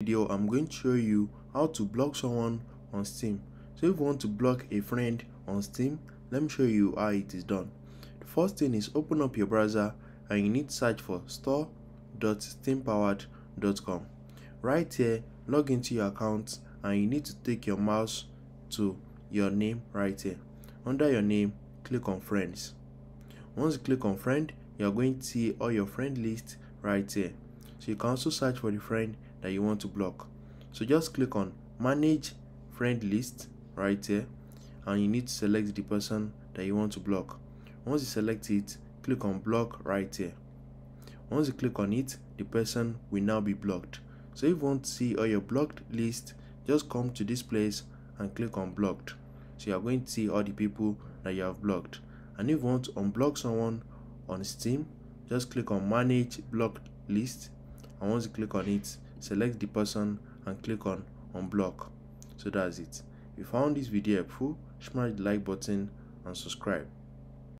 video i'm going to show you how to block someone on steam. So if you want to block a friend on steam let me show you how it is done. The first thing is open up your browser and you need to search for store.steampowered.com right here log into your account and you need to take your mouse to your name right here. Under your name click on friends. Once you click on friend you're going to see all your friend list right here so you can also search for the friend that you want to block. So just click on manage friend list right here and you need to select the person that you want to block. Once you select it click on block right here. Once you click on it the person will now be blocked. So if you want to see all your blocked list just come to this place and click on blocked. So you are going to see all the people that you have blocked. And if you want to unblock someone on steam just click on manage blocked list and once you click on it select the person and click on unblock. So that's it. If you found this video helpful smash the like button and subscribe